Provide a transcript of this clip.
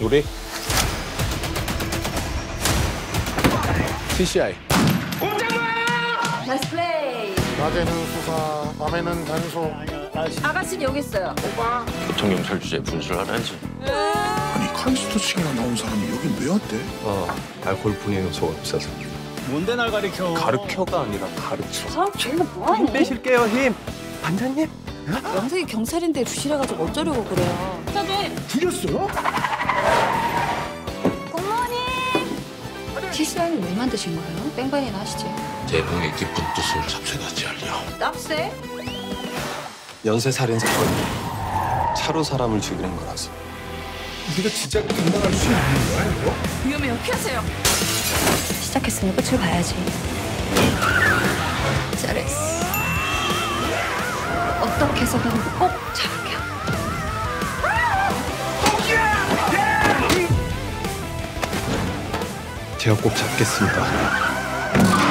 우리 CCI 나이스 플레이. 낮에는 수사, 밤에는 단속. 아가씨는 여기 있어요. 보통 경찰 주제에 분실하라지. 아니 카이스트 층이나 나온 사람이 여긴 왜 왔대? 어 알코올 분해 요소가 없어서 뭔데 날 가리켜? 가르켜가 아니라 가르쳐 사람 저기는 뭐하니? 빼실게요 힘. 반장님? 영석이 경찰인데 주실해가지고 어쩌려고 그래요. 죽였어요? 굿모닝. TCR을 왜 만드신 거예요? 뺑뺑이나 하시지. 대봉의 깊은 뜻을 잡채같이 알려. 납세? 연쇄 살인 사건이 차로 사람을 죽이는 거라서 우리가 진짜 감당할 수 있는 거야 이거? 위험해요. 피하세요. 시작했으면 끝을 봐야지. 잘했어. 어떻게 해서든 꼭 잡을게요. 제가 꼭 잡겠습니다